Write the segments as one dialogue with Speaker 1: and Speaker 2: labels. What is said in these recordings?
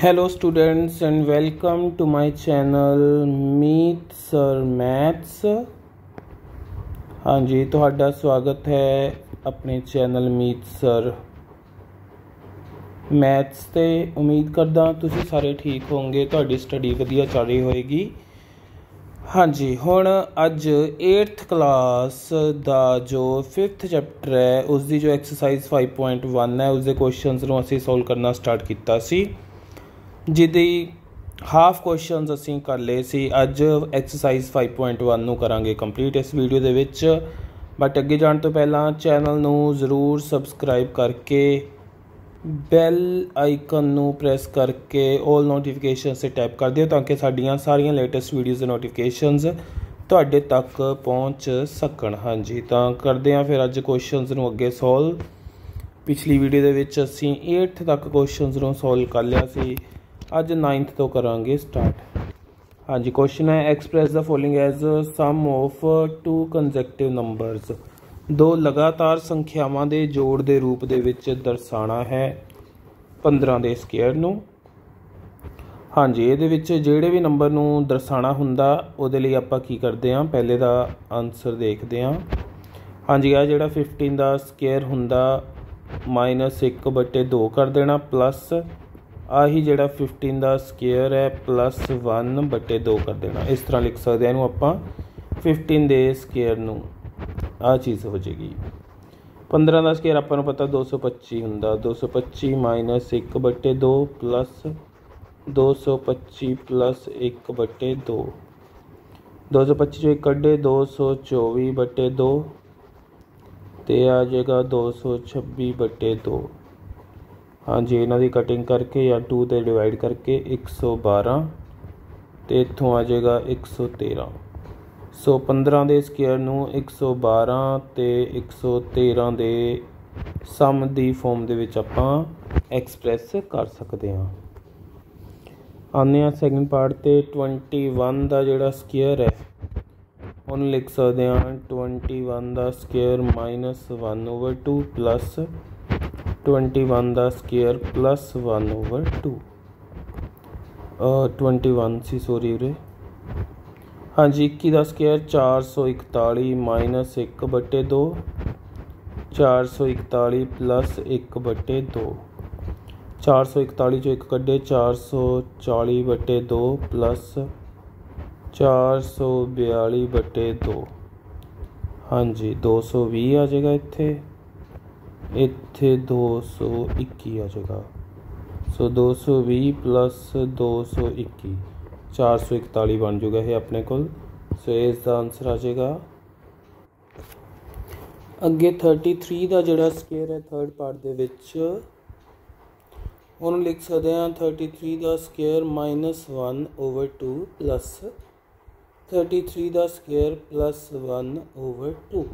Speaker 1: hello, students, and welcome to my channel, meet sir maths. ਹਾਂਜੀ, ਤੁਹਾਡਾ ਸਵਾਗਤ ਹੈ ਆਪਣੇ ਚੈਨਲ ਮੀਤ ਸਰ ਮੈਥਸ ਤੇ। ਉਮੀਦ ਕਰਦਾ ਤੁਸੀਂ ਸਾਰੇ ਠੀਕ ਹੋਵੋਗੇ, ਤੁਹਾਡੀ ਸਟੱਡੀ ਵਧੀਆ ਚੱਲ ਰਹੀ ਹੋਏਗੀ। ਹਾਂਜੀ, ਹੁਣ ਅੱਜ 8th ਕਲਾਸ ਦਾ ਜੋ 5th ਚੈਪਟਰ ਹੈ ਉਸ ਦੀ ਜੋ ਐਕਸਰਸਾਈਜ਼ 5.1 ਹੈ ਉਸ ਦੇ ਕੁਐਸਚਨਸ ਨੂੰ ਅਸੀਂ ਸੋਲਵ ਕਰਨਾ ਸਟਾਰਟ ਕੀਤਾ ਸੀ। ਜਿਹਦੀ ਹਾਫ ਕੁਐਸਚਨਸ ਅਸੀਂ ਕਰ ਲਏ ਸੀ, ਅੱਜ ਐਕਸਰਸਾਈਜ਼ 5.1 ਨੂੰ ਕਰਾਂਗੇ ਕੰਪਲੀਟ ਇਸ ਵੀਡੀਓ ਦੇ ਵਿੱਚ। ਬਟ ਅੱਗੇ ਜਾਣ ਤੋਂ ਪਹਿਲਾਂ ਚੈਨਲ ਨੂੰ ਜ਼ਰੂਰ ਸਬਸਕ੍ਰਾਈਬ ਕਰਕੇ ਬੈਲ ਆਈਕਨ ਨੂੰ ਪ੍ਰੈਸ ਕਰਕੇ 올 ਨੋਟੀਫਿਕੇਸ਼ਨ ਤੇ ਟੈਪ ਕਰ ਦਿਓ ਤਾਂ ਕਿ ਸਾਡੀਆਂ ਸਾਰੀਆਂ ਲੇਟੈਸਟ ਵੀਡੀਓਜ਼ ਦੇ ਨੋਟੀਫਿਕੇਸ਼ਨਸ ਤੁਹਾਡੇ ਤੱਕ ਪਹੁੰਚ ਸਕਣ। ਹਾਂਜੀ, ਤਾਂ ਕਰਦੇ ਹਾਂ ਫਿਰ ਅੱਜ ਕੁਐਸਚਨਸ ਨੂੰ ਅੱਗੇ ਸੋਲਵ ਪਿਛਲੀ ਵੀਡੀਓ ਦੇ ਵਿੱਚ ਅਸੀਂ 8th ਤੱਕ ਕੁਐਸਚਨਸ ਨੂੰ ਸੋਲਵ ਕਰ ਲਿਆ ਸੀ। ਅੱਜ 9th ਤੋਂ ਕਰਾਂਗੇ ਸਟਾਰਟ ਹਾਂਜੀ ਕੁਐਸਚਨ ਹੈ express the following as sum of two consecutive numbers ਦੋ ਲਗਾਤਾਰ ਸੰਖਿਆਵਾਂ ਦੇ ਜੋੜ ਦੇ ਰੂਪ ਦੇ ਵਿੱਚ ਦਰਸਾਉਣਾ ਹੈ 15 ਦੇ ਸਕੁਅਰ ਨੂੰ। ਹਾਂਜੀ, ਇਹਦੇ ਵਿੱਚ ਜਿਹੜੇ ਵੀ ਨੰਬਰ ਨੂੰ ਦਰਸਾਉਣਾ ਹੁੰਦਾ, ਉਹਦੇ ਲਈ ਆਪਾਂ ਕੀ ਕਰਦੇ ਹਾਂ? ਪਹਿਲੇ ਦਾ ਆਨਸਰ ਦੇਖਦੇ ਹਾਂ। ਹਾਂਜੀ ਆ ਜਿਹੜਾ 15 ਦਾ ਸਕੁਅਰ ਹੁੰਦਾ -1/2 ਕਰ ਦੇਣਾ ਪਲੱਸ ਆਹੀ ਜਿਹੜਾ 15 ਦਾ ਸਕੁਅਰ ਹੈ ਪਲੱਸ 1/2 ਕਰ ਦੇਣਾ। ਇਸ ਤਰ੍ਹਾਂ ਲਿਖ ਸਕਦੇ ਆ ਇਹਨੂੰ ਆਪਾਂ। 15 ਦੇ ਸਕੁਅਰ ਨੂੰ ਆ ਚੀਜ਼ ਹੋ ਜਾਏਗੀ। 15 ਦਾ ਸਕੁਅਰ ਆਪਾਂ ਨੂੰ ਪਤਾ 225 ਹੁੰਦਾ। 225 1/2 ਪਲੱਸ 225 ਪਲੱਸ 1/2 225 ਚੋਂ 1 ਕੱਢੇ 224/2 ਤੇ ਆ ਜਾਏਗਾ 226/2 ਹਾਂਜੀ, ਇਹਨਾਂ ਦੀ ਕਟਿੰਗ ਕਰਕੇ ਜਾਂ 2 ਤੇ ਡਿਵਾਈਡ ਕਰਕੇ 112 ਤੇ ਇੱਥੋਂ ਆ ਜਾਏਗਾ 113 ਸੋ 15 ਦੇ ਸਕੁਅਰ ਨੂੰ 112 ਤੇ 113 ਦੇ ਸਮ ਦੀ ਫਾਰਮ ਦੇ ਵਿੱਚ ਆਪਾਂ ਐਕਸਪ੍ਰੈਸ ਕਰ ਸਕਦੇ ਹਾਂ। ਆਉਂਦੇ ਆ ਸੈਕਿੰਡ ਪਾਰਟ ਤੇ 21 ਦਾ ਜਿਹੜਾ ਸਕੁਅਰ ਹੈ, ਉਹਨੂੰ ਲਿਖ ਸਕਦੇ ਹਾਂ। 21 ਦਾ ਸਕੁਅਰ -1/2 ਪਲੱਸ 21 ਦਾ ਸਕੁਅਰ ਪਲੱਸ 1 ਓਵਰ 2 21 ਸੀ ਸੋਰੀ ਵੀਰੇ ਹਾਂਜੀ 21 ਦਾ ਸਕੁਅਰ 441 ਮਾਈਨਸ 1 ਬਟੇ 2 441 ਪਲੱਸ 1 ਬਟੇ 2 441 ਚੋਂ 1 ਕੱਢੇ 440 ਬਟੇ 2 ਪਲੱਸ 442 ਬਟੇ 2 ਹਾਂਜੀ 220 ਆ ਜਾਏਗਾ ਇੱਥੇ ਇੱਥੇ 221 ਆ ਜਾਏਗਾ ਸੋ 220 ਪਲੱਸ 221 441 ਬਣ ਜਾਊਗਾ ਇਹ ਆਪਣੇ ਕੋਲ। ਸੋ ਇਸ ਦਾ ਆਨਸਰ ਆ ਜਾਏਗਾ ਅੱਗੇ 33 ਦਾ ਜਿਹੜਾ ਸਕੁਅਰ ਹੈ ਥਰਡ ਪਾਰਟ ਦੇ ਵਿੱਚ, ਉਹਨੂੰ ਲਿਖ ਸਕਦੇ ਹਾਂ 33 ਦਾ ਸਕੁਅਰ -1 ਓਵਰ 2 ਪਲੱਸ 33 ਦਾ ਸਕੁਅਰ ਪਲੱਸ 1 ਓਵਰ 2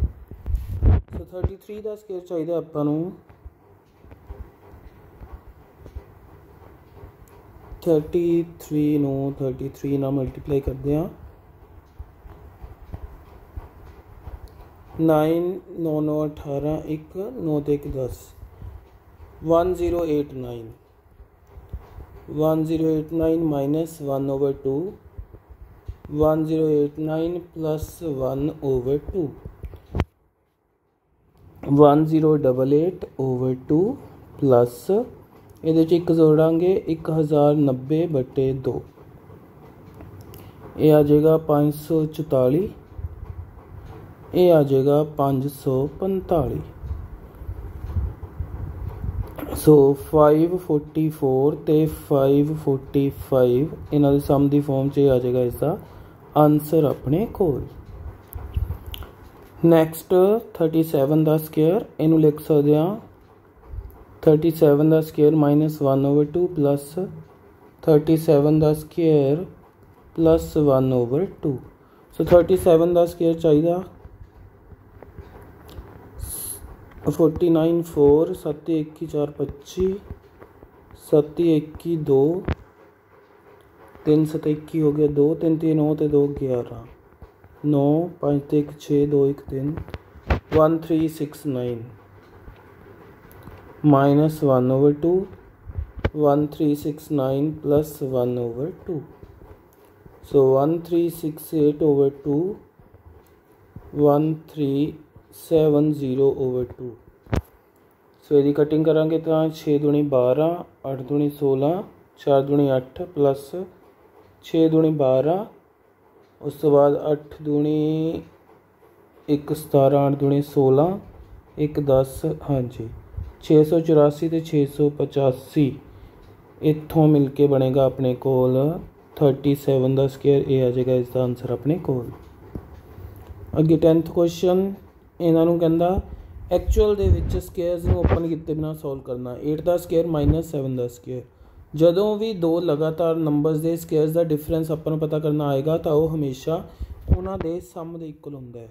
Speaker 1: ਸੋ 33 ਦਾ ਸਕੁਅਰ ਚਾਹੀਦਾ ਆਪਾਂ ਨੂੰ। 33 ਨੂੰ 33 ਨਾਲ ਮਲਟੀਪਲਾਈ ਕਰਦੇ ਹਾਂ। 9 9 9 18 1 9 ਤੇ 1 10 1089 1089 minus 1 over 2 1089 plus 1 over 2 1088 over 2 plus ਇਹਦੇ ਚ ਇੱਕ ਜੋੜਾਂਗੇ 1090 ਬਟੇ 2 ਇਹ ਆ ਜਾਏਗਾ 544 ਇਹ ਆ ਜਾਏਗਾ 545 ਸੋ 544 ਤੇ 545 ਇਹਨਾਂ ਦੇ ਸਮ ਦੀ ਫਾਰਮ 'ਚ ਆ ਜਾਏਗਾ ਇਸ ਦਾ ਆਨਸਰ ਆਪਣੇ ਕੋਲ। ਨੈਕਸਟ 37 ਦਾ ਸਕੁਅਰ ਇਹਨੂੰ ਲਿਖ ਸਕਦੇ ਹਾਂ। 37 ਦਾ ਸਕੁਅਰ -1/2 ਪਲੱਸ 37 ਦਾ ਸਕੁਅਰ ਪਲੱਸ 1 ਓਵਰ 2 ਸੋ 37 ਦਾ ਸਕੁਅਰ ਚਾਹੀਦਾ। 49 4 7 21 4 25 7 21 2 3 7 21 ਹੋ ਗਿਆ 2 3 3 9 ਤੇ 2 11 ਨੌਂ ਪੰਜ ਤਿੰਨ ਛੇ ਦੋ ਇੱਕ ਤਿੰਨ one three six nine minus 1 over 2 1369 plus 1 over 2 so 1368 over 2 1370 over 2 so ਇਹਦੀ ਕਟਿੰਗ ਕਰਾਂਗੇ ਤਾਂ 6 ਦੁਣੀ 12 8 ਦੁਣੀ 16 4 ਦੁਣੀ 8 6 ਦੁਣੀ 12 ਉਸ ਤੋਂ ਬਾਅਦ 8 ਦੂਣੀ 1 17 8 ਦੂਣੀ 16 1 10 ਹਾਂਜੀ। 684 ਤੇ 685 ਇੱਥੋਂ ਮਿਲ ਕੇ ਬਣੇਗਾ ਆਪਣੇ ਕੋਲ 37 ਦਾ ਸਕੁਅਰ ਇਹ ਆ ਜਾਏਗਾ ਇਸ ਦਾ ਆਨਸਰ ਆਪਣੇ ਕੋਲ। ਅੱਗੇ 10th ਕੁਐਸਚਨ ਇਹਨਾਂ ਨੂੰ ਕਹਿੰਦਾ ਐਕਚੁਅਲ ਦੇ ਵਿੱਚ ਸਕੁਅਰਸ ਨੂੰ ਓਪਨ ਕੀਤੇ ਬਿਨਾ ਸੋਲਵ ਕਰਨਾ। 8 ਦਾ ਸਕੁਅਰ 7 ਦਾ ਸਕੁਅਰ ਜਦੋਂ ਵੀ ਦੋ ਲਗਾਤਾਰ ਨੰਬਰਸ ਦੇ ਸਕੇਅਰਸ ਦਾ ਡਿਫਰੈਂਸ ਆਪਾਂ ਨੂੰ ਪਤਾ ਕਰਨਾ ਆਏਗਾ ਤਾਂ ਉਹ ਹਮੇਸ਼ਾ ਉਹਨਾਂ ਦੇ ਸਮ ਦੇ ਇਕੁਅਲ ਹੁੰਦਾ ਹੈ।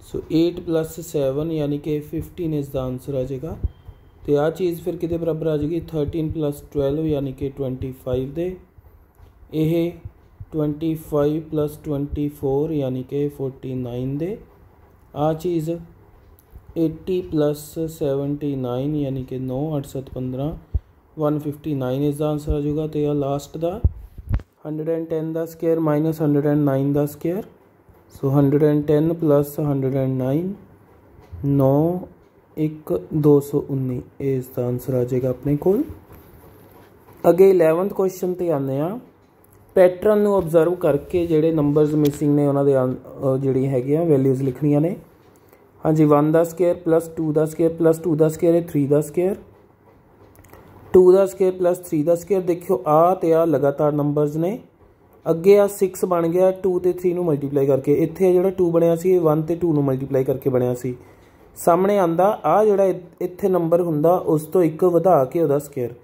Speaker 1: ਸੋ 8 7 ਯਾਨੀ ਕਿ 15 ਇਸ ਦਾ ਆਨਸਰ ਆ ਜਾਏਗਾ। ਤੇ ਆ ਚੀਜ਼ ਫਿਰ ਕਿਤੇ ਬਰਾਬਰ ਆ ਜਾਏਗੀ 13 12 ਯਾਨੀ ਕਿ 25 ਦੇ। ਇਹ 25 24 ਯਾਨੀ ਕਿ 49 ਦੇ। ਆ ਚੀਜ਼ 80 79 ਯਾਨੀ ਕਿ 9 8 7 15 159 ਇਸ ਦਾ ਆਨਸਰ ਆ ਜਾਊਗਾ ਤੇ ਆ ਲਾਸਟ ਦਾ 110 ਦਾ ਸਕੁਅਰ 109 ਦਾ ਸਕੁਅਰ ਸੋ 110 109 9 1 219 ਇਸ ਦਾ ਆਨਸਰ ਆ ਜਾਏਗਾ ਆਪਣੇ ਕੋਲ ਅੱਗੇ 11th ਕੁਐਸਚਨ ਤੇ ਆਨੇ ਆ ਪੈਟਰਨ ਨੂੰ ਆਬਜ਼ਰਵ ਕਰਕੇ ਜਿਹੜੇ ਨੰਬਰਸ ਮਿਸਿੰਗ ਨੇ ਉਹਨਾਂ ਦੇ ਜਿਹੜੀ ਹੈਗੇ ਆ ਵੈਲਿਊਜ਼ ਲਿਖਣੀਆਂ ਨੇ ਹਾਂਜੀ 1 ਦਾ ਸਕੁਅਰ 2 ਦਾ ਸਕੁਅਰ 2 ਦਾ ਸਕੁਅਰ ਹੈ 3 ਦਾ ਸਕੁਅਰ 2 ਦਾ ਸਕੁਅਰ 3 ਦਾ ਸਕੁਅਰ ਦੇਖਿਓ। ਆ ਤੇ ਆ ਲਗਾਤਾਰ ਨੰਬਰਸ ਨੇ। ਅੱਗੇ ਆ 6 ਬਣ ਗਿਆ 2 ਤੇ 3 ਨੂੰ ਮਲਟੀਪਲਾਈ ਕਰਕੇ। ਇੱਥੇ ਜਿਹੜਾ 2 ਬਣਿਆ ਸੀ, ਇਹ 1 ਤੇ 2 ਨੂੰ ਮਲਟੀਪਲਾਈ ਕਰਕੇ ਬਣਿਆ ਸੀ। ਸਾਹਮਣੇ ਆਂਦਾ ਆ ਜਿਹੜਾ ਇੱਥੇ ਨੰਬਰ ਹੁੰਦਾ, ਉਸ ਤੋਂ ਇੱਕ ਵਧਾ ਕੇ ਉਹਦਾ ਸਕੁਅਰ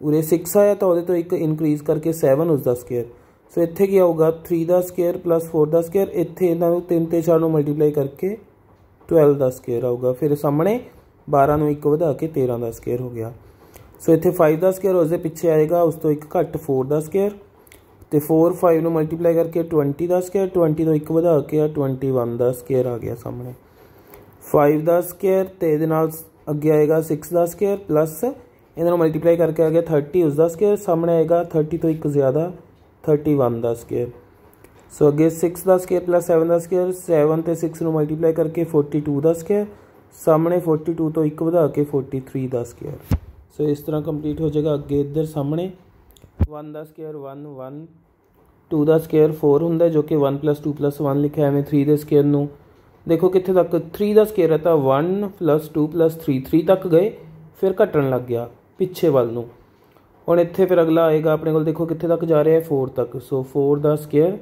Speaker 1: ਉਰੇ 6 ਆਇਆ ਤਾਂ ਉਹਦੇ ਤੋਂ ਇੱਕ ਇਨਕਰੀਜ਼ ਕਰਕੇ 7 ਉਸ ਦਾ ਸਕੁਅਰ ਸੋ ਇੱਥੇ ਕੀ ਆਊਗਾ? 3 ਦਾ ਸਕੁਅਰ 4 ਦਾ ਸਕੁਅਰ ਇੱਥੇ ਇਹਨਾਂ ਨੂੰ 3 ਤੇ 4 ਨੂੰ ਮਲਟੀਪਲਾਈ ਕਰਕੇ 12 ਦਾ ਸਕੁਅਰ ਆਊਗਾ। ਫਿਰ ਸਾਹਮਣੇ 12 ਨੂੰ ਇੱਕ ਵਧਾ ਕੇ 13 ਦਾ ਸਕੁਅਰ ਹੋ ਗਿਆ। ਸੋ ਇੱਥੇ 5 ਦਾ ਸਕੁਅਰ ਉਸ ਦੇ ਪਿੱਛੇ ਆਏਗਾ, ਉਸ ਤੋਂ ਇੱਕ ਘੱਟ 4 ਦਾ ਸਕੁਅਰ ਤੇ 4 5 ਨੂੰ ਮਲਟੀਪਲਾਈ ਕਰਕੇ 20 ਦਾ ਸਕੁਅਰ 20 ਤੋਂ ਇੱਕ ਵਧਾ ਕੇ 21 ਦਾ ਸਕੁਅਰ ਆ ਗਿਆ ਸਾਹਮਣੇ। 5 ਦਾ ਸਕੁਅਰ ਤੇ ਇਹਦੇ ਨਾਲ ਅੱਗੇ ਆਏਗਾ 6 ਦਾ ਸਕੁਅਰ ਪਲੱਸ ਇਹਨਾਂ ਨੂੰ ਮਲਟੀਪਲਾਈ ਕਰਕੇ ਆ ਗਿਆ 30 ਉਸ ਦਾ ਸਕੁਅਰ ਸਾਹਮਣੇ ਆਏਗਾ 30 ਤੋਂ ਇੱਕ ਜ਼ਿਆਦਾ 31 ਦਾ ਸਕੁਅਰ ਸੋ ਅੱਗੇ 6 ਦਾ ਸਕੁਅਰ ਪਲੱਸ 7 ਦਾ ਸਕੁਅਰ 7 ਤੇ 6 ਨੂੰ ਮਲਟੀਪਲਾਈ ਕਰਕੇ 42 ਦਾ ਸਕੁਅਰ ਸਾਹਮਣੇ 42 ਤੋਂ ਇੱਕ ਵਧਾ ਕੇ 43 ਦਾ ਸਕੁਅਰ ਸੋ ਇਸ ਤਰ੍ਹਾਂ ਕੰਪਲੀਟ ਹੋ ਜਾਏਗਾ ਅੱਗੇ ਇੱਧਰ ਸਾਹਮਣੇ। 1 ਦਾ ਸਕੁਅਰ 1 1 2 ਦਾ ਸਕੁਅਰ 4 ਹੁੰਦਾ ਜੋ ਕਿ 1 2 1 ਲਿਖਿਆ ਐਵੇਂ 3 ਦੇ ਸਕੁਅਰ ਨੂੰ। ਦੇਖੋ ਕਿੱਥੇ ਤੱਕ 3 ਦਾ ਸਕੁਅਰ ਹੈ ਤਾਂ 1 2 3 3 ਤੱਕ ਗਏ, ਫਿਰ ਘਟਣ ਲੱਗ ਗਿਆ ਪਿੱਛੇ ਵੱਲ ਨੂੰ। ਹੁਣ ਇੱਥੇ ਫਿਰ ਅਗਲਾ ਆਏਗਾ, ਆਪਣੇ ਕੋਲ ਦੇਖੋ ਕਿੱਥੇ ਤੱਕ ਜਾ ਰਿਹਾ ਹੈ 4 ਤੱਕ। ਸੋ 4 ਦਾ ਸਕੁਅਰ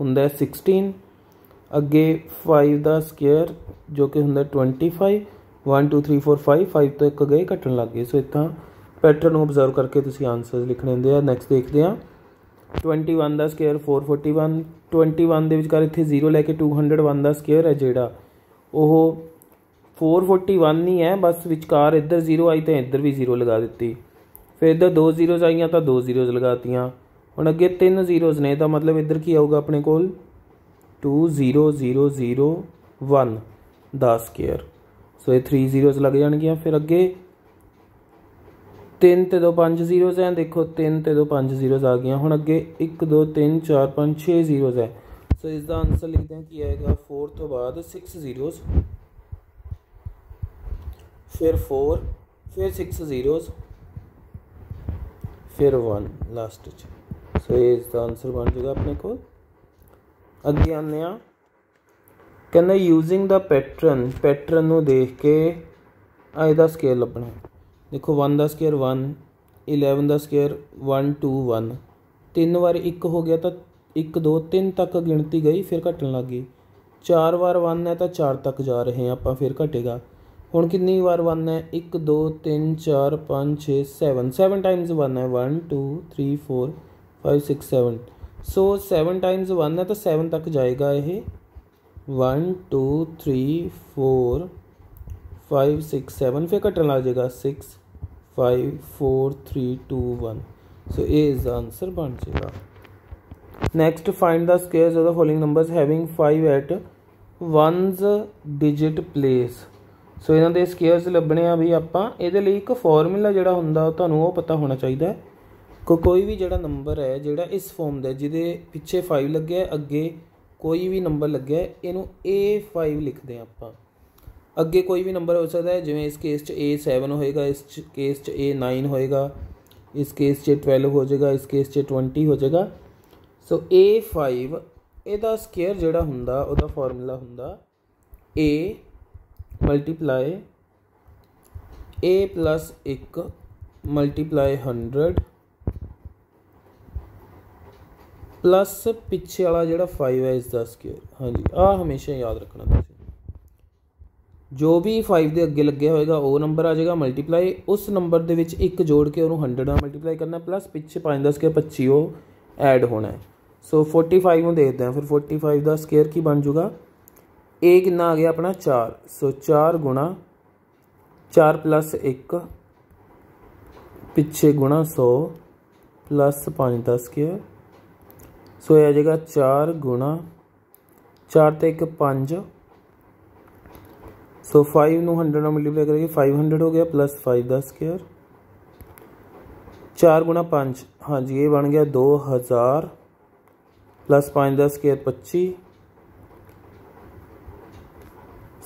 Speaker 1: ਹੁੰਦਾ ਹੈ 16 ਅੱਗੇ 5 ਦਾ ਸਕੁਅਰ ਜੋ ਕਿ ਹੁੰਦਾ 25 1 2 3 4 5 5 ਤੋਂ ਇੱਕ ਗਏ, ਘਟਣ ਲੱਗ ਗਏ। ਸੋ ਇਤਾਂ ਪੈਟਰਨ ਨੂੰ ਆਬਜ਼ਰਵ ਕਰਕੇ ਤੁਸੀਂ ਆਨਸਰਸ ਲਿਖਣੇ ਹੁੰਦੇ ਆ। ਨੈਕਸਟ ਦੇਖਦੇ ਆ। 21 ਦਾ ਸਕੁਅਰ 441 21 ਦੇ ਵਿਚਕਾਰ ਇੱਥੇ 0 ਲੈ ਕੇ 201 ਦਾ ਸਕੁਅਰ ਹੈ ਜਿਹੜਾ। ਉਹ 441 ਹੀ ਹੈ, ਬਸ ਵਿਚਕਾਰ ਇੱਧਰ 0 ਆਈ ਤਾਂ ਇੱਧਰ ਵੀ 0 ਲਗਾ ਦਿੱਤੀ। ਫਿਰ ਇੱਧਰ ਦੋ ਜ਼ੀਰੋਜ਼ ਆਈਆਂ ਤਾਂ ਦੋ ਜ਼ੀਰੋਜ਼ ਲਗਾਤੀਆਂ। ਹੁਣ ਅੱਗੇ ਤਿੰਨ ਜ਼ੀਰੋਜ਼ ਨੇ, ਤਾਂ ਮਤਲਬ ਇੱਧਰ ਕੀ ਆਊਗਾ ਆਪਣੇ ਕੋਲ? 20001 ਦਾ ਸਕੁਅਰ ਸੋ ਇਹ 3 ਜ਼ੀਰੋਜ਼ ਲੱਗ ਜਾਣਗੀਆਂ ਫਿਰ ਅੱਗੇ 3 ਤੇ 2 5 ਜ਼ੀਰੋਜ਼ ਹੈ ਦੇਖੋ 3 ਤੇ 2 5 ਜ਼ੀਰੋਜ਼ ਆ ਗਈਆਂ ਹੁਣ ਅੱਗੇ 1 2 3 4 5 6 ਜ਼ੀਰੋਜ਼ ਹੈ ਸੋ ਇਸ ਦਾ ਆਨਸਰ ਲਿਖਦੇ ਹਾਂ ਕੀ ਆਏਗਾ 4 ਤੋਂ ਬਾਅਦ 6 ਜ਼ੀਰੋਜ਼ ਫਿਰ 4 ਫਿਰ 6 ਜ਼ੀਰੋਜ਼ ਫਿਰ 1 ਲਾਸਟ ਚ। ਸੋ ਇਸ ਦਾ ਆਨਸਰ ਬਣ ਜਾਏਗਾ ਆਪਣੇ ਕੋਲ ਅੱਗੇ ਆਨੇ ਆ ਕਹਿੰਦਾ ਯੂਜ਼ਿੰਗ ਦਾ ਪੈਟਰਨ ਪੈਟਰਨ ਨੂੰ ਦੇਖ ਕੇ ਆ ਇਹਦਾ ਸਕੇਅਰ ਲੱਭਣਾ ਦੇਖੋ 1 ਦਾ ਸਕੇਅਰ 1 11 ਦਾ ਸਕੇਅਰ 1 2 1 ਤਿੰਨ ਵਾਰ 1 ਹੋ ਗਿਆ ਤਾਂ 1 2 3 ਤੱਕ ਗਿਣਤੀ ਗਈ, ਫਿਰ ਘਟਣ ਗਈ। ਚਾਰ ਵਾਰ 1 ਹੈ ਤਾਂ 4 ਤੱਕ ਜਾ ਰਹੇ ਹਾਂ ਆਪਾਂ, ਫਿਰ ਘਟੇਗਾ। ਹੁਣ ਕਿੰਨੀ ਵਾਰ 1 ਹੈ? 1 2 3 4 5 6 7 7 ਟਾਈਮਸ 1 ਹੈ। 1 2 3 4 5 6 7 ਸੋ 7 ਟਾਈਮਸ 1 ਹੈ ਤਾਂ 7 ਤੱਕ ਜਾਏਗਾ ਇਹ। 1 2 3 4 5 6 7 ਫਿਰ ਘਟਣ ਲੱਗ ਜਾਏਗਾ। 6 5 4 3 2 1 so, A is the answer ਬਣ ਜਾਏਗਾ। Next, find the squares of the following numbers having 5 at one's digit place ਸੋ ਇਹਨਾਂ ਦੇ ਸਕੇਅਰਸ ਲੱਭਣੇ ਆ ਵੀ ਆਪਾਂ, ਇਹਦੇ ਲਈ ਇੱਕ ਫਾਰਮੂਲਾ ਜਿਹੜਾ ਹੁੰਦਾ ਤੁਹਾਨੂੰ ਉਹ ਪਤਾ ਹੋਣਾ ਚਾਹੀਦਾ ਕੋ ਕੋਈ ਵੀ ਜਿਹੜਾ ਨੰਬਰ ਹੈ, ਜਿਹੜਾ ਇਸ ਫਾਰਮ ਦਾ ਜਿਹਦੇ ਪਿੱਛੇ 5 ਲੱਗਿਆ ਅੱਗੇ ਕੋਈ ਵੀ ਨੰਬਰ ਲੱਗਿਆ, ਇਹਨੂੰ A5 ਲਿਖਦੇ ਹਾਂ ਆਪਾਂ। ਅੱਗੇ ਕੋਈ ਵੀ ਨੰਬਰ ਹੋ ਸਕਦਾ ਹੈ, ਜਿਵੇਂ ਇਸ ਕੇਸ 'ਚ A7 ਹੋਏਗਾ, ਇਸ ਕੇਸ 'ਚ A9 ਹੋਏਗਾ, ਇਸ ਕੇਸ 'ਚ 12 ਹੋ ਜਾਏਗਾ, ਇਸ ਕੇਸ 'ਚ 20 ਹੋ ਜਾਏਗਾ। ਸੋ A5 ਇਹਦਾ ਸਕੇਅਰ ਜਿਹੜਾ ਹੁੰਦਾ, ਉਹਦਾ ਫਾਰਮੂਲਾ ਹੁੰਦਾ A multiply a 1 multiply 100 plus ਪਿੱਛੇ ਵਾਲਾ ਜਿਹੜਾ 5 ਹੈ ਇਸ ਦਾ ਸਕੁਅਰ ਹਾਂਜੀ ਆ ਹਮੇਸ਼ਾ ਯਾਦ ਰੱਖਣਾ ਤੁਸੀਂ। ਜੋ ਵੀ 5 ਦੇ ਅੱਗੇ ਲੱਗਿਆ ਹੋਏਗਾ, ਉਹ ਨੰਬਰ ਆ ਜਾਏਗਾ ਮਲਟੀਪਲਾਈ ਉਸ ਨੰਬਰ ਦੇ ਵਿੱਚ ਇੱਕ ਜੋੜ ਕੇ ਉਹਨੂੰ 100 ਨਾਲ ਮਲਟੀਪਲਾਈ ਕਰਨਾ ਪਲੱਸ ਪਿੱਛੇ 5 ਦਾ ਸਕੁਅਰ 25 ਉਹ ਐਡ ਹੋਣਾ ਹੈ। ਸੋ 45 ਨੂੰ ਦੇਖਦੇ ਹਾਂ, ਫਿਰ 45 ਦਾ ਸਕੁਅਰ ਕੀ ਬਣ ਜਾਊਗਾ? A ਕਿੰਨਾ ਆ ਗਿਆ ਆਪਣਾ? 4 ਸੋ 4 ਗੁਣਾ 4 1 ਪਿੱਛੇ ਗੁਣਾ 100 ਪਲੱਸ 5 ਦਾ ਸਕੁਅਰ ਸੋ ਇਹ ਆ ਜਾਏਗਾ 4 ਗੁਣਾ 4 ਤੇ 1 5 ਸੋ 5 ਨੂੰ 100 ਨਾਲ ਮਲਟੀਪਲਾਈ ਕਰਾਂਗੇ 500 ਹੋ ਗਿਆ ਪਲੱਸ 5 ਦਾ ਸਕੁਅਰ 4 ਗੁਣਾ 5 ਹਾਂਜੀ, ਇਹ ਬਣ ਗਿਆ 2000 ਪਲੱਸ 5 ਦਾ ਸਕੁਅਰ 25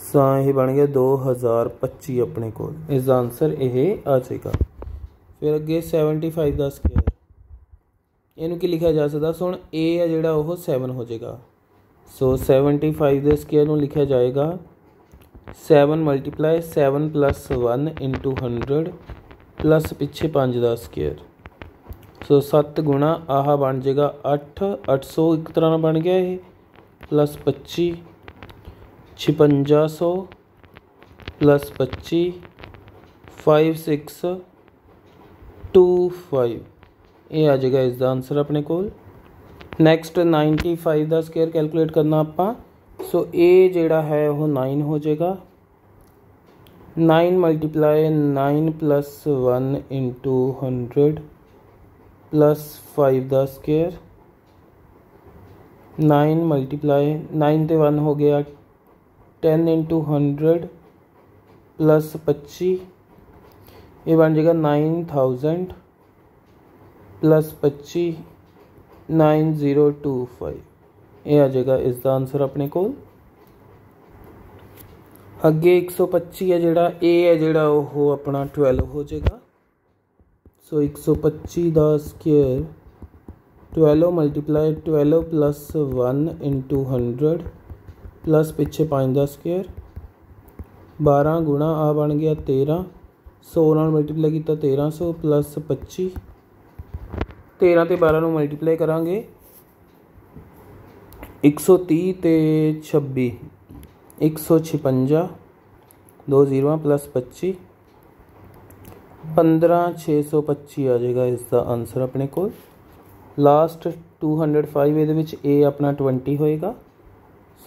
Speaker 1: ਸਾ ਇਹ ਬਣ ਗਿਆ 2025 ਆਪਣੇ ਕੋਲ। ਇਸ ਦਾ ਆਨਸਰ ਇਹ ਆ ਜਾਏਗਾ। ਫਿਰ ਅੱਗੇ 75 ਦਾ ਸਕੁਅਰ ਇਹਨੂੰ ਕੀ ਲਿਖਿਆ ਜਾ ਸਕਦਾ? ਸੋ ਹੁਣ a ਹੈ ਜਿਹੜਾ ਉਹ 7 ਹੋ ਜਾਏਗਾ। ਸੋ 75 ਦੇ ਸਕੁਅਰ ਨੂੰ ਲਿਖਿਆ ਜਾਏਗਾ। 7 ਮਲਟੀਪਲਾਈ 7 1 100 ਪਲੱਸ ਪਿੱਛੇ 5 ਦਾ ਸਕੁਅਰ ਸੋ 7 ਗੁਣਾ ਆਹ ਬਣ ਜਾਏਗਾ 8 800 ਇੱਕ ਤਰ੍ਹਾਂ ਨਾਲ ਬਣ ਗਿਆ ਇਹ। ਪਲੱਸ 25 5600 ਪਲੱਸ 25 56 25 ਇਹ ਆ ਜਾਏਗਾ ਇਸ ਦਾ ਆਨਸਰ ਆਪਣੇ ਕੋਲ ਨੈਕਸਟ 95 ਦਾ ਸਕੁਅਰ ਕੈਲਕੂਲੇਟ ਕਰਨਾ ਆਪਾਂ ਸੋ ਇਹ ਜਿਹੜਾ ਹੈ ਉਹ 9 ਹੋ ਜਾਏਗਾ 9 ਮਲਟੀਪਲਾਈ 9 ਪਲੱਸ 1 ਇਨਟੂ 100 ਪਲੱਸ 5 ਦਾ ਸਕੁਅਰ 9 ਮਲਟੀਪਲਾਈ 9 ਤੇ 1 ਹੋ ਗਿਆ 10 ਇਨਟੂ 100 ਪਲੱਸ 25 ਇਹ ਬਣ ਜਾਏਗਾ 9000 ਪਲੱਸ 25 9025 ਇਹ ਆ ਜਾਏਗਾ ਇਸ ਦਾ ਆਨਸਰ ਆਪਣੇ ਕੋਲ। ਅੱਗੇ 125 ਹੈ ਜਿਹੜਾ, a ਹੈ ਜਿਹੜਾ ਉਹ ਆਪਣਾ 12 ਹੋ ਜਾਏਗਾ। ਸੋ 125 ਦਾ square 12 multiply 12 plus 1 into 100 plus ਪਿੱਛੇ 5 ਦਾ ਸਕੁਅਰ 12 ਗੁਣਾ ਆ ਬਣ ਗਿਆ 13 100 ਨਾਲ ਮਲਟੀਪਲਾਈ ਕੀਤਾ 1300 ਪਲੱਸ 25 13 ਤੇ 12 ਨੂੰ ਮਲਟੀਪਲਾਈ ਕਰਾਂਗੇ। 130 ਤੇ 26 156 ਦੋ ਜ਼ੀਰੋਆਂ ਪਲੱਸ 25 15625 ਆ ਜਾਏਗਾ ਇਸ ਦਾ ਆਨਸਰ ਆਪਣੇ ਕੋਲ। ਲਾਸਟ 205 ਇਹਦੇ ਵਿੱਚ a ਆਪਣਾ 20 ਹੋਏਗਾ।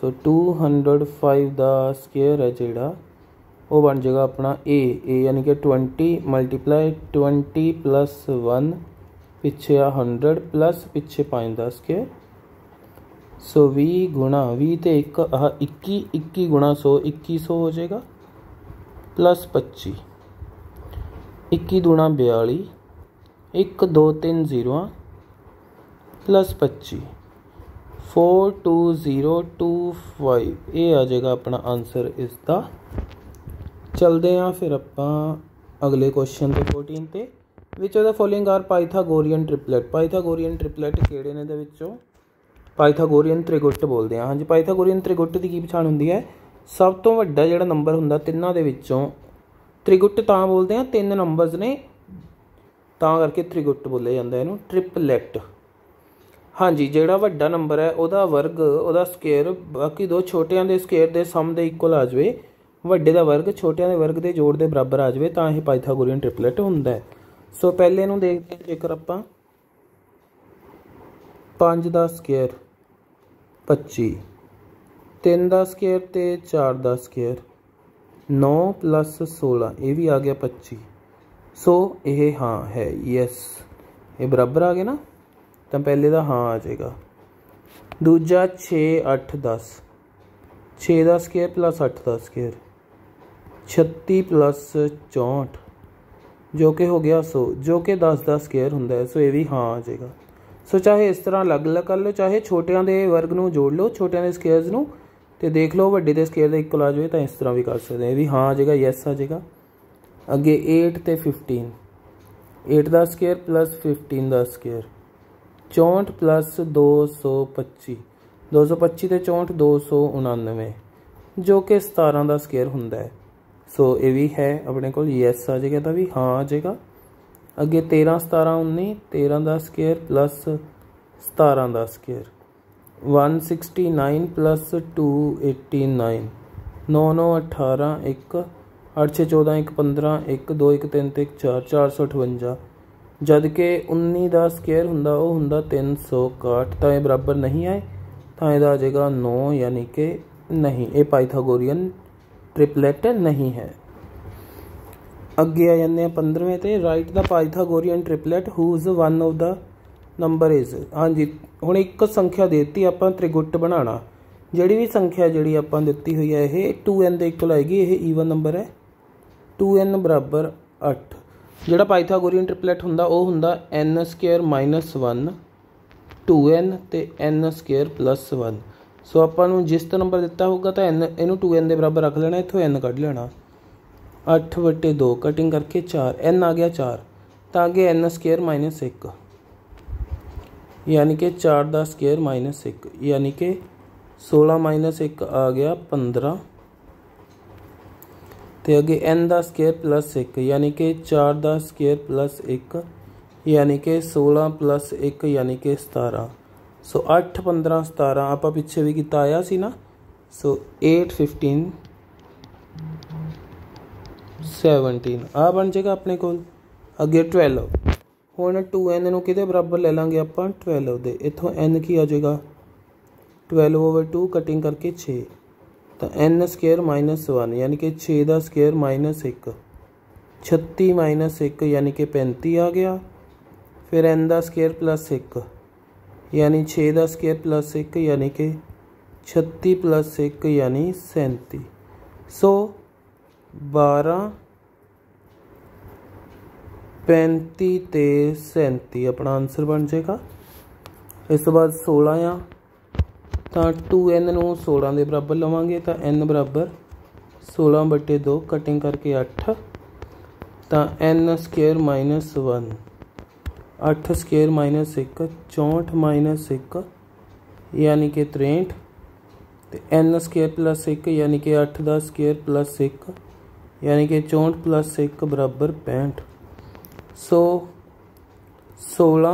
Speaker 1: ਸੋ 205 ਦਾ ਸਕੁਅਰ ਹੈ ਜਿਹੜਾ, ਉਹ ਬਣ ਜਾਏਗਾ ਆਪਣਾ a a ਯਾਨੀ ਕਿ 20 ਮਲਟੀਪਲਾਈ 20 1 ਪਿੱਛੇ ਆ 100 ਪਲੱਸ, ਪਿੱਛੇ 5 10 ਕੇ। ਸੋ 20 ਗੁਣਾ 20 ਤੇ 1 ਆਹ 21 21 ਗੁਣਾ 100 2100 ਹੋ ਜਾਏਗਾ। ਪਲੱਸ 25 21 ਦੁਣਾ 42 1 2 3 0 ਪਲੱਸ 25 42025 ਇਹ ਆ ਜਾਏਗਾ ਆਪਣਾ ਆਨਸਰ ਇਸ ਦਾ ਚਲਦੇ ਆ ਫਿਰ ਆਪਾਂ ਅਗਲੇ ਕੁਐਸਚਨ ਤੇ 14 ਤੇ। Which of the following are Pythagorean triplet Pythagorean triplet ਕਿਹੜੇ ਨੇ ਦੇ ਵਿੱਚੋਂ? ਪਾਈਥਾਗੋਰੀਅਨ ਤ੍ਰਿਗੁੱਟ ਬੋਲਦੇ ਆ ਹਾਂਜੀ, ਪਾਈਥਾਗੋਰੀਅਨ ਤ੍ਰਿਗੁੱਟ ਦੀ ਕੀ ਪਛਾਣ ਹੁੰਦੀ ਹੈ? ਸਭ ਤੋਂ ਵੱਡਾ ਜਿਹੜਾ ਨੰਬਰ ਹੁੰਦਾ ਤਿੰਨਾਂ ਦੇ ਵਿੱਚੋਂ। ਤ੍ਰਿਗੁੱਟ ਤਾਂ ਬੋਲਦੇ ਆ ਤਿੰਨ ਨੰਬਰਸ ਨੇ। ਤਾਂ ਕਰਕੇ ਤ੍ਰਿਗੁੱਟ ਬੋਲੇ ਜਾਂਦਾ ਇਹਨੂੰ ਟ੍ਰਿਪਲੈਟ ਹਾਂਜੀ, ਜਿਹੜਾ ਵੱਡਾ ਨੰਬਰ ਹੈ, ਉਹਦਾ ਵਰਗ, ਉਹਦਾ ਸਕੁਅਰ ਬਾਕੀ ਦੋ ਛੋਟਿਆਂ ਦੇ ਸਕੁਅਰ ਦੇ ਸਮ ਦੇ ਇਕੁਅਲ ਆ ਜਾਵੇ। ਵੱਡੇ ਦਾ ਵਰਗ, ਛੋਟਿਆਂ ਦੇ ਵਰਗ ਦੇ ਜੋੜ ਦੇ ਬਰਾਬਰ ਆ ਜਾਵੇ, ਤਾਂ ਇਹ ਪਾਈਥਾਗੋਰੀਅਨ ਟ੍ਰਿਪਲੈਟ ਹੁੰਦਾ ਹੈ। ਸੋ ਪਹਿਲੇ ਨੂੰ ਦੇਖਦੇ ਹਾਂ ਜੇਕਰ ਆਪਾਂ। 5 ਦਾ ਸਕੁਅਰ 25 3 ਦਾ ਸਕੁਅਰ ਤੇ 4 ਦਾ ਸਕੁਅਰ। 9 16 ਇਹ ਵੀ ਆ ਗਿਆ 25 ਸੋ ਇਹ ਹਾਂ ਹੈ ਯੈਸ ਇਹ ਬਰਾਬਰ ਆ ਗਿਆ ਨਾ? ਤਾਂ ਪਹਿਲੇ ਦਾ ਹਾਂ ਆ ਜਾਏਗਾ। ਦੂਜਾ 6 8 10 6 ਦਾ ਸਕੁਅਰ 8 ਦਾ ਸਕੁਅਰ। 36 64 ਜੋ ਕਿ ਹੋ ਗਿਆ ਸੋ, ਜੋ ਕਿ 10 ਦਾ ਸਕੁਅਰ ਹੁੰਦਾ ਹੈ, ਸੋ ਇਹ ਵੀ ਹਾਂ ਆ ਜਾਏਗਾ। ਸੋ ਚਾਹੇ ਇਸ ਤਰ੍ਹਾਂ ਅਲੱਗ-ਅਲੱਗ ਕਰ ਲਓ, ਚਾਹੇ ਛੋਟਿਆਂ ਦੇ ਵਰਗ ਨੂੰ ਜੋੜ ਲਓ, ਛੋਟਿਆਂ ਦੇ ਸਕੁਅਰਸ ਨੂੰ, ਤੇ ਦੇਖ ਲਓ ਵੱਡੇ ਦੇ ਸਕੁਅਰ ਦਾ ਇਕੁਅਲ ਆ ਜਾਵੇ ਤਾਂ ਇਸ ਤਰ੍ਹਾਂ ਵੀ ਕਰ ਸਕਦੇ ਇਹ ਵੀ ਹਾਂ ਆ ਜਾਏਗਾ ਯੈਸ ਆ ਜਾਏਗਾ। ਅੱਗੇ 8 ਤੇ 15 8 ਦਾ ਸਕੁਅਰ 15 ਦਾ ਸਕੁਅਰ। 64 225 225 ਤੇ 64 299 ਜੋ ਕਿ 17 ਦਾ ਸਕੁਅਰ ਹੁੰਦਾ ਹੈ। ਸੋ ਇਹ ਵੀ ਹੈ ਆਪਣੇ ਕੋਲ ਯੈਸ ਆ ਜਾਏਗਾ ਤਾਂ ਵੀ, ਹਾਂ ਆ ਜਾਏਗਾ ਅੱਗੇ 13 17 19 13 ਦਾ ਸਕੁਅਰ ਪਲੱਸ 17 ਦਾ ਸਕੁਅਰ 169 ਪਲੱਸ 289 9 9 18 1 8 6 14 1 15 1 2 1 3 1 4 458 ਜਦ ਕਿ 19 ਦਾ ਸਕੁਅਰ ਹੁੰਦਾ, ਉਹ ਹੁੰਦਾ 361 ਤਾਂ ਇਹ ਬਰਾਬਰ ਨਹੀਂ ਆਏ। ਤਾਂ ਇਹਦਾ ਆ ਜਾਏਗਾ 9 ਯਾਨੀ ਕਿ ਨਹੀਂ, ਇਹ ਪਾਈਥਾਗੋਰੀਅਨ ਟ੍ਰਿਪਲੇਟ ਨਹੀਂ ਹੈ ਅੱਗੇ ਆ ਜਾਂਦੇ ਆ 15ਵੇਂ ਤੇ write the Pythagorean triplet whose one of the number is ਹਾਂਜੀ ਹੁਣ ਇੱਕ ਸੰਖਿਆ ਦਿੱਤੀ ਆਪਾਂ ਤ੍ਰਿਗੁੱਟ ਬਣਾਉਣਾ ਜਿਹੜੀ ਵੀ ਸੰਖਿਆ ਜਿਹੜੀ ਆਪਾਂ ਦਿੱਤੀ ਹੋਈ ਹੈ ਇਹ 2n ਦੇ ਇਕੁਅਲ ਆਏਗੀ ਇਹ ਈਵਨ ਨੰਬਰ ਹੈ 2n ਬਰਾਬਰ 8 ਜਿਹੜਾ ਪਾਈਥਾਗੋਰੀਅਨ ਟ੍ਰਿਪਲੇਟ ਹੁੰਦਾ ਉਹ ਹੁੰਦਾ n ਸਕੁਅਰ 1 2n ਤੇ n ਸਕੁਅਰ 1 ਸੋ ਆਪਾਂ ਨੂੰ ਜਿਸ ਤੋਂ ਨੰਬਰ ਦਿੱਤਾ ਹੋਊਗਾ ਤਾਂ n ਇਹਨੂੰ 2n ਦੇ ਬਰਾਬਰ ਰੱਖ ਲੈਣਾ, ਇੱਥੋਂ n ਕੱਢ ਲੈਣਾ। 8 ਵਟੇ 2 ਕਟਿੰਗ ਕਰਕੇ 4 n ਆ ਗਿਆ 4 ਤਾਂ ਅੱਗੇ n ਸਕੁਅਰ 1 ਯਾਨੀ ਕਿ 4 ਦਾ ਸਕੁਅਰ 1 ਯਾਨੀ ਕਿ 16 1 ਆ ਗਿਆ 15 ਤੇ ਅੱਗੇ n ਦਾ ਸਕੁਅਰ 1 ਯਾਨੀ ਕਿ 4 ਦਾ ਸਕੁਅਰ 1 ਯਾਨੀ ਕਿ 16 1 ਯਾਨੀ ਕਿ 17 ਸੋ 8 15 17 ਆਪਾਂ ਪਿੱਛੇ ਵੀ ਕੀਤਾ ਆਇਆ ਸੀ ਨਾ? ਸੋ 8 15 17 ਆ ਬਣ ਜਾਏਗਾ ਆਪਣੇ ਕੋਲ। ਅੱਗੇ 12 ਹੁਣ 2n ਨੂੰ ਕਿਹਦੇ ਬਰਾਬਰ ਲੈ ਲਾਂਗੇ ਆਪਾਂ? 12 ਦੇ। ਇੱਥੋਂ n ਕੀ ਆ ਜਾਏਗਾ? 12 ਓਵਰ 2 ਕਟਿੰਗ ਕਰਕੇ 6 ਤਾਂ n ਸਕੁਅਰ 1 ਯਾਨੀ ਕਿ 6 ਦਾ ਸਕੁਅਰ 1 36 1 ਯਾਨੀ ਕਿ 35 ਆ ਗਿਆ। ਫਿਰ n ਦਾ ਸਕੁਅਰ 1 ਯਾਨੀ 6 ਦਾ ਸਕੇਅਰ ਪਲੱਸ 1 ਯਾਨੀ ਕਿ 36 ਪਲੱਸ 1 ਯਾਨੀ 37 ਸੋ 12 35 ਤੇ 37 ਆਪਣਾ ਆਨਸਰ ਬਣ ਜਾਏਗਾ। ਇਸ ਤੋਂ ਬਾਅਦ 16 ਆ। ਤਾਂ 2n ਨੂੰ 16 ਦੇ ਬਰਾਬਰ ਲਵਾਂਗੇ ਤਾਂ n ਬਰਾਬਰ 16 2 ਕਟਿੰਗ ਕਰਕੇ 8 ਤਾਂ n2 1 8 ਸਕੇਅਰ ਮਾਈਨਸ 1 64 ਮਾਈਨਸ 1 ਯਾਨੀ ਕਿ 63 ਤੇ n ਸਕੇਅਰ ਪਲੱਸ 1 ਯਾਨੀ ਕਿ 8 ਦਾ ਸਕੇਅਰ ਪਲੱਸ 1 ਯਾਨੀ ਕਿ 64 ਪਲੱਸ 1 ਬਰਾਬਰ 65 ਸੋ 16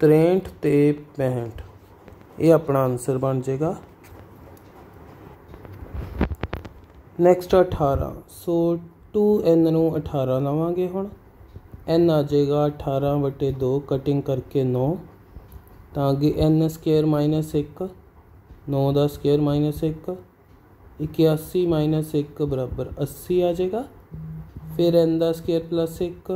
Speaker 1: 63 ਤੇ 65 ਇਹ ਆਪਣਾ ਆਨਸਰ ਬਣ ਜਾਏਗਾ। ਨੈਕਸਟ 18 ਸੋ 2n ਨੂੰ 18 ਲਵਾਂਗੇ ਹੁਣ। N ਆ ਜਾਏਗਾ 18 ਵਟੇ 2 ਕਟਿੰਗ ਕਰਕੇ 9 ਤਾਂ ਅੱਗੇ n ਸਕੁਅਰ ਮਾਈਨਸ 1 9 ਦਾ ਸਕੁਅਰ ਮਾਈਨਸ 1 81 ਮਾਈਨਸ 1 ਬਰਾਬਰ 80 ਆ ਜਾਏਗਾ। ਫਿਰ n ਦਾ ਸਕੁਅਰ ਪਲੱਸ 1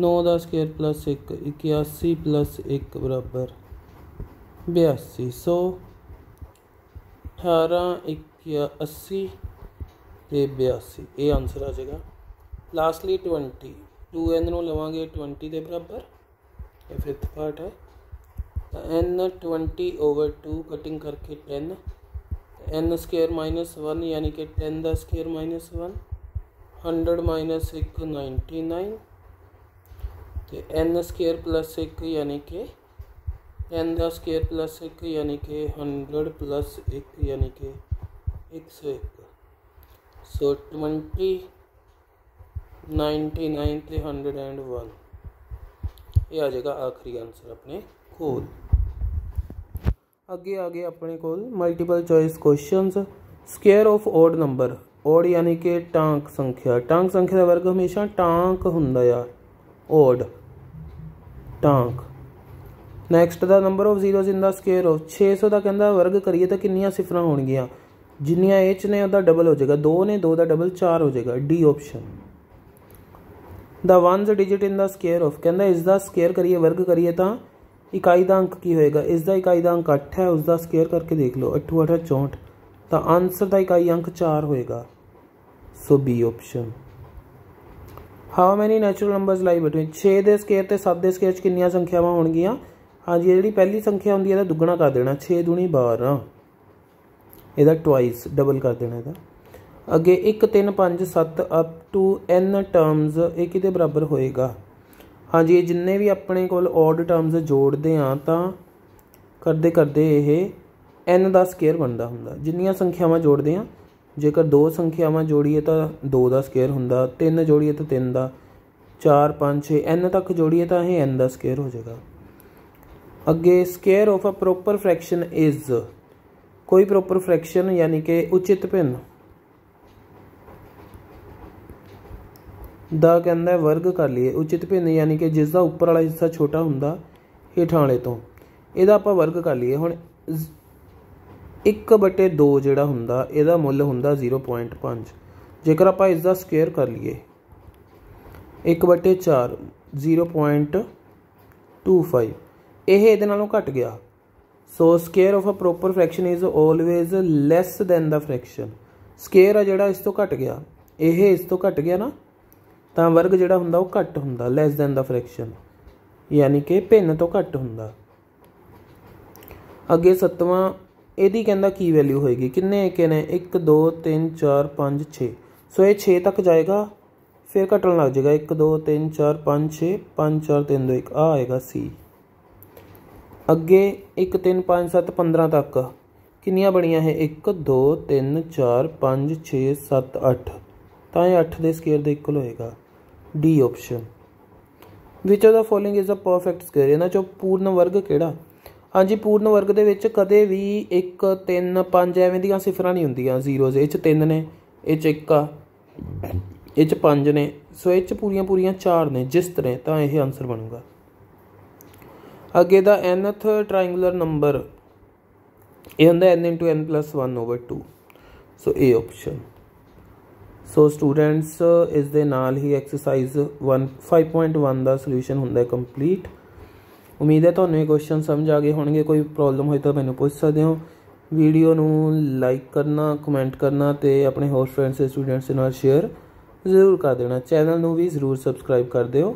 Speaker 1: 9 ਦਾ ਸਕੁਅਰ ਪਲੱਸ 1 81 ਪਲੱਸ 1 ਬਰਾਬਰ 82 ਸੋ 18 81 ਤੇ 82 ਇਹ ਆਨਸਰ ਆ ਜਾਏਗਾ। ਲਾਸਟਲੀ 20 2n ਨੂੰ ਲਵਾਂਗੇ 20 ਦੇ ਬਰਾਬਰ ਇਹ ਫਿਫਥ ਪਾਰਟ ਹੈ ਤਾਂ n 20 ਓਵਰ 2 ਕਟਿੰਗ ਕਰਕੇ 10 n ਸਕੁਅਰ 1 ਯਾਨੀ ਕਿ 10 ਦਾ ਸਕੁਅਰ 1 100 1 99 ਤੇ n ਸਕੁਅਰ ਪਲੱਸ 1 ਯਾਨੀ ਕਿ n ਦਾ ਸਕੁਅਰ ਪਲੱਸ 1 ਯਾਨੀ ਕਿ 100 ਪਲੱਸ 1 ਯਾਨੀ ਕਿ 101 ਸੋ 20 99 ਤੇ 101 ਇਹ ਆ ਜਾਏਗਾ ਆਖਰੀ ਆਨਸਰ ਆਪਣੇ ਕੋਲ। ਅੱਗੇ ਆ ਗਏ ਆਪਣੇ ਕੋਲ multiple choice questions square of odd number odd ਯਾਨੀ ਕਿ ਟਾਂਕ ਸੰਖਿਆ। ਟਾਂਕ ਸੰਖਿਆ ਦਾ ਵਰਗ ਹਮੇਸ਼ਾ ਟਾਂਕ ਹੁੰਦਾ ਆ। Odd Tank. Next the number of zeros in the square of 600 ਦਾ ਕਹਿੰਦਾ ਵਰਗ ਕਰੀਏ ਤਾਂ ਕਿੰਨੀਆਂ ਸਿਫਰਾਂ ਹੋਣਗੀਆਂ? ਜਿੰਨੀਆਂ ਇਹ ਚ ਨੇ ਉਹਦਾ ਡਬਲ ਹੋ ਜਾਏਗਾ। 2 ਨੇ 2 ਦਾ ਡਬਲ 4 ਹੋ ਜਾਏਗਾ। D option the ones digit in the square of ਕਹਿੰਦਾ ਇਸ ਦਾ ਸਕੁਅਰ ਕਰੀਏ, ਵਰਗ ਕਰੀਏ ਤਾਂ ਇਕਾਈ ਦਾ ਅੰਕ ਕੀ ਹੋਏਗਾ? ਇਸ ਦਾ ਇਕਾਈ ਦਾ ਅੰਕ 8 ਹੈ ਉਸ ਦਾ ਸਕੁਅਰ ਕਰਕੇ ਦੇਖ ਲਓ 8 8 64 ਤਾਂ ਆਨਸਰ ਦਾ ਇਕਾਈ ਅੰਕ 4 ਹੋਏਗਾ। So B option how many natural numbers lie between 6 ਦੇ ਸਕੁਅਰ ਤੇ 7 ਦੇ ਸਕੁਅਰ ਚ ਕਿੰਨੀਆਂ ਸੰਖਿਆਵਾਂ ਹੋਣਗੀਆਂ? ਹਾਂਜੀ ਜਿਹੜੀ ਪਹਿਲੀ ਸੰਖਿਆ ਹੁੰਦੀ ਹੈ, ਇਹਦਾ ਦੁੱਗਣਾ ਕਰ ਦੇਣਾ। 6 ਦੁਣੀ 12 ਇਹਦਾ ਟਵਾਈਸ ਡਬਲ ਕਰ ਦੇਣਾ ਇਹਦਾ। ਅੱਗੇ 1 3 5 7 ਅਪ ਟੂ n ਟਰਮਸ ਇਹ ਕਿਤੇ ਬਰਾਬਰ ਹੋਏਗਾ। ਹਾਂਜੀ, ਇਹ ਜਿੰਨੇ ਵੀ ਆਪਣੇ ਕੋਲ ਔਡ ਟਰਮਸ ਜੋੜਦੇ ਆ, ਤਾਂ ਕਰਦੇ ਕਰਦੇ ਇਹ n ਦਾ ਸਕੁਅਰ ਬਣਦਾ ਹੁੰਦਾ। ਜਿੰਨੀਆਂ ਸੰਖਿਆਵਾਂ ਜੋੜਦੇ ਆ, ਜੇਕਰ ਦੋ ਸੰਖਿਆਵਾਂ ਜੋੜੀਏ ਤਾਂ 2 ਦਾ ਸਕੁਅਰ ਹੁੰਦਾ, ਤਿੰਨ ਜੋੜੀਏ ਤਾਂ 3 ਦਾ 4 5 6 n ਤੱਕ ਜੋੜੀਏ ਤਾਂ ਇਹ n ਦਾ ਸਕੁਅਰ ਹੋ ਜਾਏਗਾ। ਅੱਗੇ square of a proper fraction is ਕੋਈ ਪ੍ਰੋਪਰ ਫ੍ਰੈਕਸ਼ਨ ਯਾਨੀ ਕਿ ਉਚਿਤ ਭਿੰਨ। ਦਾ ਕਹਿੰਦਾ ਵਰਗ ਕਰ ਲਈਏ। ਉਚਿਤ ਭਿੰਨ ਯਾਨੀ ਕਿ ਜਿਸ ਦਾ ਉੱਪਰ ਵਾਲਾ ਹਿੱਸਾ ਛੋਟਾ ਹੁੰਦਾ ਹੇਠਾਂ ਵਾਲੇ ਤੋਂ। ਇਹਦਾ ਆਪਾਂ ਵਰਗ ਕਰ ਲਈਏ। ਹੁਣ 1/2 ਜਿਹੜਾ ਹੁੰਦਾ, ਇਹਦਾ ਮੁੱਲ ਹੁੰਦਾ 0.5 ਜੇਕਰ ਆਪਾਂ ਇਸ ਦਾ ਸਕੁਅਰ ਕਰ ਲਈਏ 1/4 0.25 ਇਹ ਇਹਦੇ ਨਾਲੋਂ ਘਟ ਗਿਆ। So square of a proper fraction is always less than the fraction. Square ਆ ਜਿਹੜਾ ਇਸ ਤੋਂ ਘਟ ਗਿਆ। ਇਹ ਇਸ ਤੋਂ ਘਟ ਗਿਆ ਨਾ? ਤਾਂ ਵਰਗ ਜਿਹੜਾ ਹੁੰਦਾ ਉਹ ਘੱਟ ਹੁੰਦਾ ਲੈਸ ਦੈਨ ਦਾ ਫ੍ਰੈਕਸ਼ਨ ਯਾਨੀ ਕਿ ਭਿੰਨ ਤੋਂ ਘੱਟ ਹੁੰਦਾ। ਅੱਗੇ ਸੱਤਵਾਂ, ਇਹਦੀ ਕਹਿੰਦਾ ਕੀ ਵੈਲਿਊ ਹੋਏਗੀ? ਕਿੰਨੇ ਏਕੇ ਨੇ? 1 2 3 4 5 6 ਸੋ ਇਹ 6 ਤੱਕ ਜਾਏਗਾ, ਫਿਰ ਘਟਣ ਲੱਗ ਜਾਏਗਾ। 1 2 3 4 5 6 5 4 3 2 1 ਆ ਆਏਗਾ ਸੀ। ਅੱਗੇ 1 3 5 7 15 ਤੱਕ। ਕਿੰਨੀਆਂ ਬਣੀਆਂ ਹੈ 1 2 3 4 5 6 7 8 ਤਾਂ ਇਹ 8 ਦੇ ਸਕੇਅਰ ਦੇ ਇਕੁਅਲ ਹੋਏਗਾ। D option which of the following is a perfect square ਇਹਨਾਂ ਚੋਂ ਪੂਰਨ ਵਰਗ ਕਿਹੜਾ? ਹਾਂਜੀ, ਪੂਰਨ ਵਰਗ ਦੇ ਵਿੱਚ ਕਦੇ ਵੀ 1 3 5 ਐਵੇਂ ਦੀਆਂ ਸਿਫਰਾਂ ਨਹੀਂ ਹੁੰਦੀਆਂ। ਜ਼ੀਰੋਜ਼ ਇਹ ਚ 3 ਨੇ, ਇਹ ਚ 1 ਆ, ਇਹ ਚ 5 ਨੇ। ਸੋ ਇਹ ਚ ਪੂਰੀਆਂ ਪੂਰੀਆਂ 4 ਨੇ, ਜਿਸ ਤਰ੍ਹਾਂ ਤਾਂ ਇਹ ਆਨਸਰ ਬਣੂਗਾ। ਅੱਗੇ ਦਾ nth ਟ੍ਰਾਇੰਗੂਲਰ ਨੰਬਰ ਇਹ ਹੁੰਦਾ n n 1 2 ਸੋ ਇਹ ਆਪਸ਼ਨ ਸੋ ਸਟੂਡੈਂਟਸ ਇਸ ਦੇ ਨਾਲ ਹੀ ਐਕਸਰਸਾਈਜ਼ 1 5.1 ਦਾ ਸੋਲੂਸ਼ਨ ਹੁੰਦਾ ਹੈ ਕੰਪਲੀਟ ਉਮੀਦ ਹੈ ਤੁਹਾਨੂੰ ਇਹ ਕੁਐਸਚਨ ਸਮਝ ਆ ਗਏ ਹੋਣਗੇ, ਕੋਈ ਪ੍ਰੋਬਲਮ ਹੋਈ ਤਾਂ ਮੈਨੂੰ ਪੁੱਛ ਸਕਦੇ ਹੋ। ਵੀਡੀਓ ਨੂੰ ਲਾਈਕ ਕਰਨਾ ਕਮੈਂਟ ਕਰਨਾ ਤੇ ਆਪਣੇ ਹੋਰ ਫਰੈਂਡਸ ਤੇ ਸਟੂਡੈਂਟਸ ਦੇ ਨਾਲ ਸ਼ੇਅਰ ਜ਼ਰੂਰ ਕਰ ਦੇਣਾ। ਚੈਨਲ ਨੂੰ ਵੀ ਜ਼ਰੂਰ ਸਬਸਕ੍ਰਾਈਬ ਕਰ ਦਿਓ।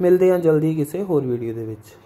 Speaker 1: ਮਿਲਦੇ ਹਾਂ ਜਲਦੀ ਕਿਸੇ ਹੋਰ ਵੀਡੀਓ ਦੇ ਵਿੱਚ।